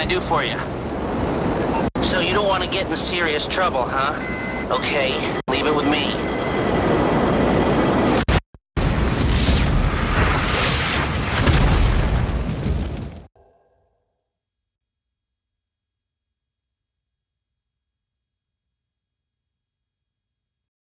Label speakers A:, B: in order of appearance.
A: I do for you? So you don't want to get in serious trouble, huh? Okay, leave it with me.